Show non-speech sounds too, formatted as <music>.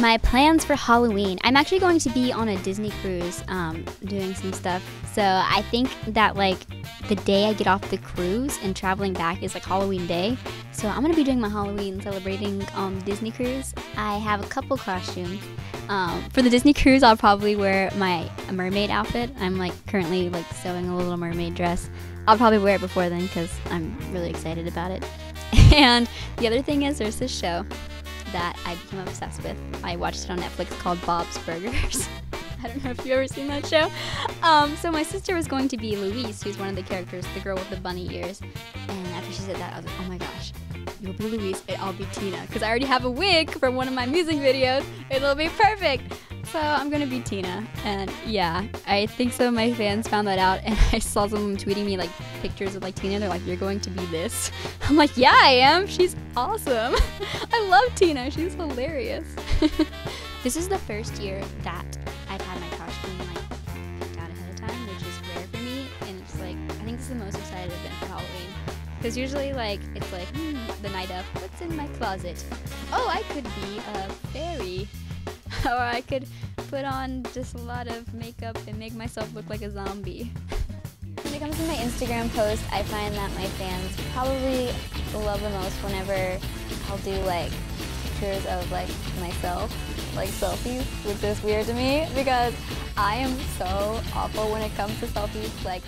My plans for Halloween. I'm actually going to be on a Disney cruise um, doing some stuff. So I think that like the day I get off the cruise and traveling back is like Halloween day. So I'm gonna be doing my Halloween celebrating on Disney cruise. I have a couple costumes. Um, for the Disney cruise, I'll probably wear my mermaid outfit. I'm like currently like sewing a little mermaid dress. I'll probably wear it before then because I'm really excited about it. <laughs> and the other thing is there's this show that I became obsessed with. I watched it on Netflix called Bob's Burgers. <laughs> I don't know if you've ever seen that show. Um, so my sister was going to be Louise, who's one of the characters, the girl with the bunny ears. And after she said that, I was like, oh my gosh, you'll be Louise I'll be Tina. Because I already have a wig from one of my music videos. It'll be perfect. So I'm gonna be Tina. And yeah, I think some of my fans found that out <laughs> and I saw someone tweeting me like pictures of like Tina. They're like, you're going to be this. <laughs> I'm like, yeah, I am. She's awesome. <laughs> I love Tina. She's hilarious. this is the first year that I've had my costume like picked out ahead of time, which is rare for me. And it's like, I think this is the most excited I've been for Halloween. Because usually, like, it's like, hmm, the night of, what's in my closet? Oh, I could be a fairy. Or I could put on just a lot of makeup and make myself look like a zombie. When it comes to my Instagram posts, I find that my fans probably love the most whenever I'll do like pictures of like myself, like selfies, which is weird to me because I am so awful when it comes to selfies. Like.